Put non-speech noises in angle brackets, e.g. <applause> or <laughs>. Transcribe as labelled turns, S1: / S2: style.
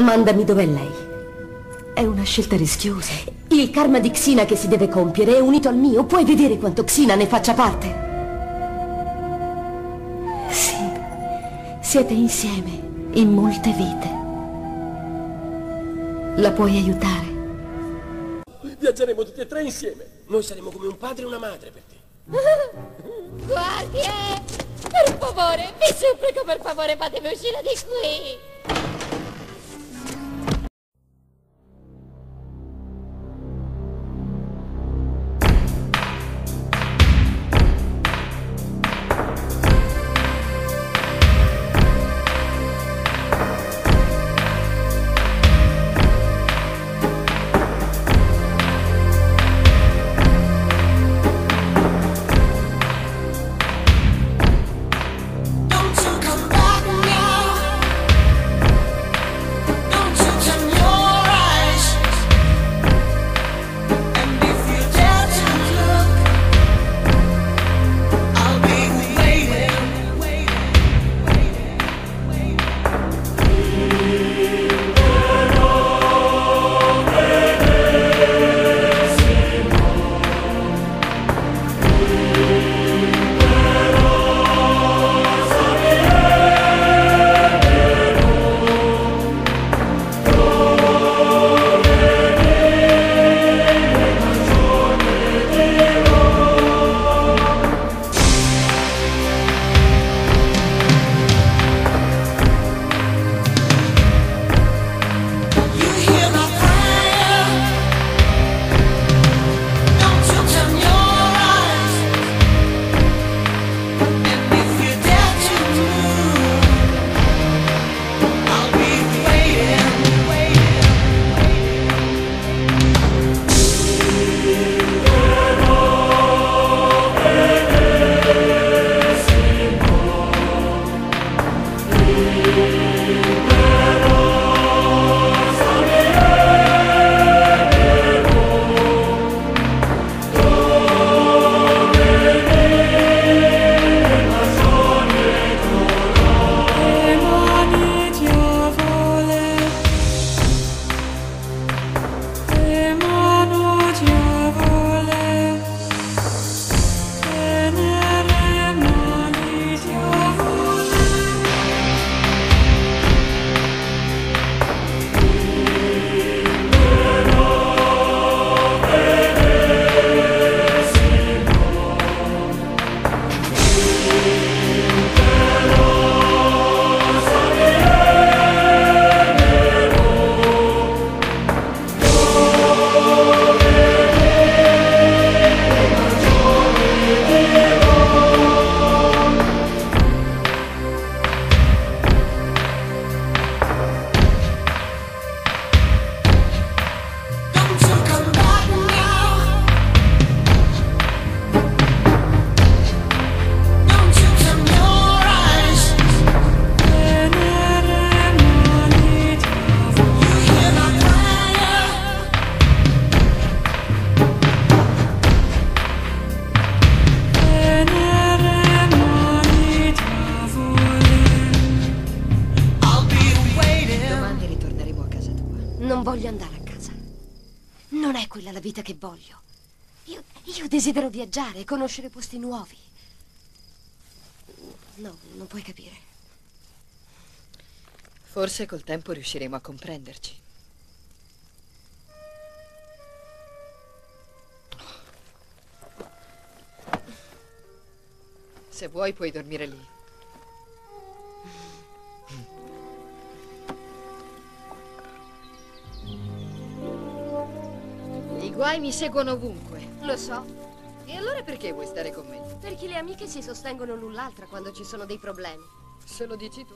S1: Mandami dov'è lei. È una scelta rischiosa. Il karma di Xina che si deve compiere è unito al mio. Puoi vedere quanto Xina ne faccia parte. Sì, siete insieme in molte vite. La puoi aiutare.
S2: Viaggeremo tutti e tre insieme. Noi saremo come un padre e una madre per te. <laughs>
S3: Guardie! Per favore, vi supplico per favore fatemi uscire di qui!
S1: Non voglio andare a casa. Non è quella la vita che voglio. Io, io desidero viaggiare, conoscere posti nuovi. No, non puoi capire.
S4: Forse col tempo riusciremo a comprenderci. Se vuoi puoi dormire lì. Guai mi seguono ovunque.
S1: Lo so,
S4: E allora perché vuoi stare con me?
S1: perché le amiche si sostengono l'un l'altra quando ci sono dei problemi.
S4: Se lo dici tu.